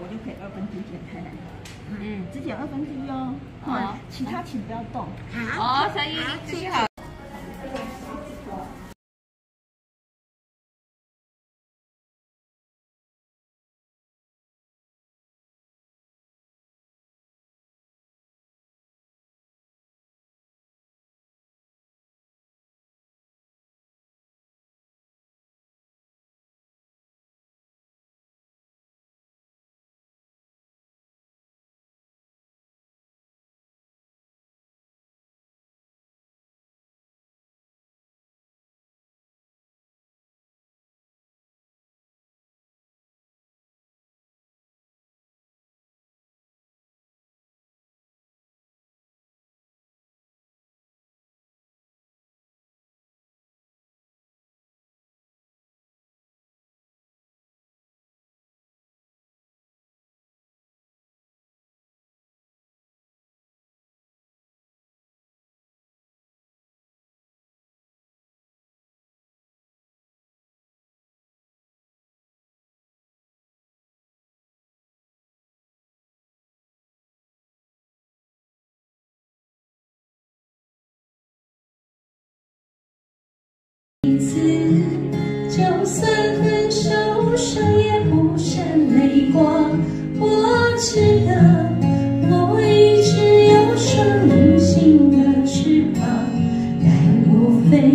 那我就可以二分之一剪开来。嗯，只剪二分之一哦。好，其他请不要动。好，哦，所以记好。一次，就算很受伤，也不闪泪光。我知道，我一直有双隐形的翅膀，带我飞，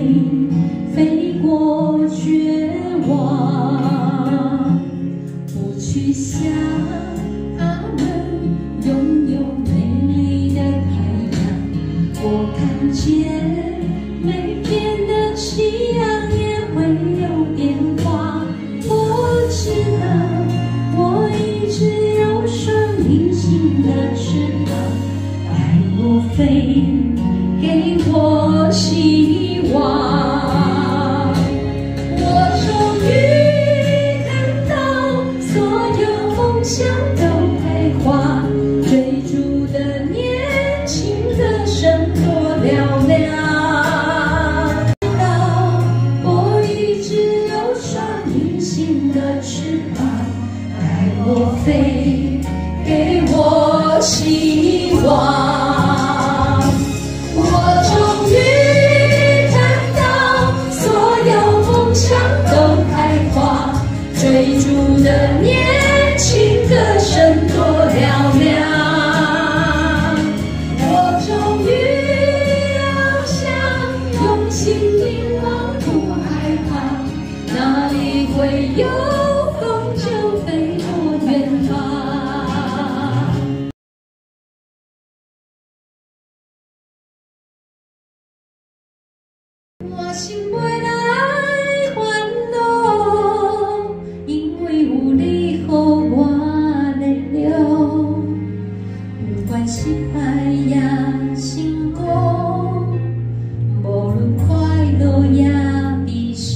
飞过绝望。不去想，他们拥有美丽的太阳。我看见。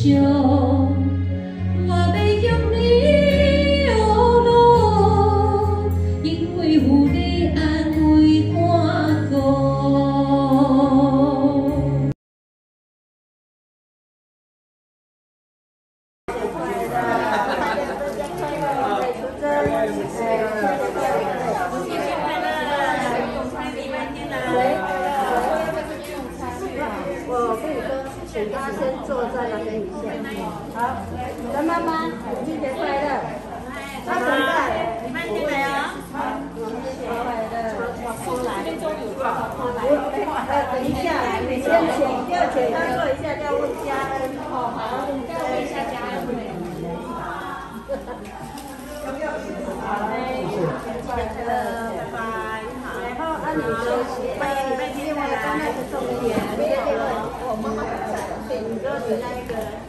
You. 请他先坐在那边一下。好，陈妈妈，母亲节快乐！他等待，慢点来啊！新年快乐！过来，这边终于过来。呃，等一下，先请，要请他坐一下，要问嘉恩。好，好，要问一下嘉恩。好嘞，新年快乐，拜拜。然后按你的欢迎你们今天我的刚才是重点，别别问，我妈妈。你说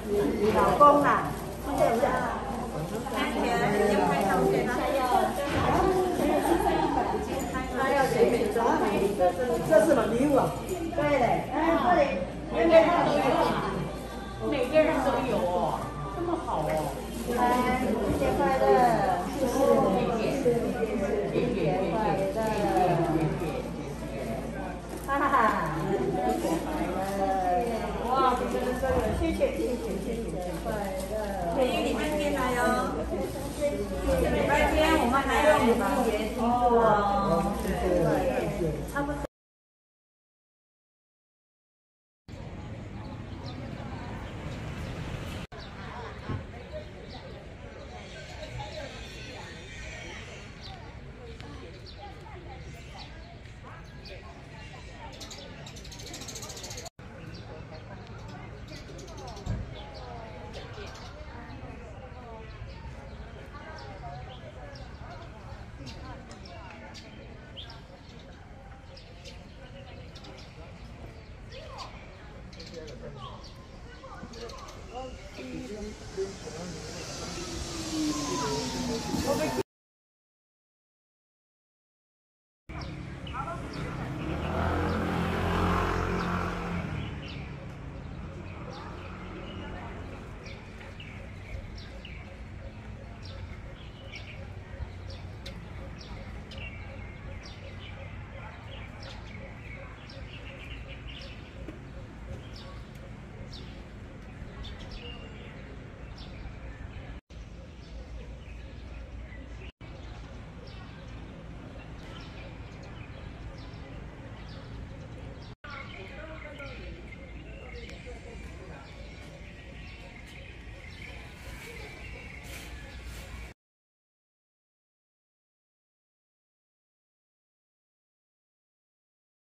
你那个老公啊，对不对？安全，要拍照片，他要他要全美妆，这是这是什么礼物啊？对的，哎，这里每个人都有，每个人都有哦，这么好哦。来，新年快乐，谢谢，新年快乐，哈哈哈，新年快乐。谢谢谢谢谢谢，欢迎你们进来哟。礼拜天我们来用吧。哦，好的，好的，好的。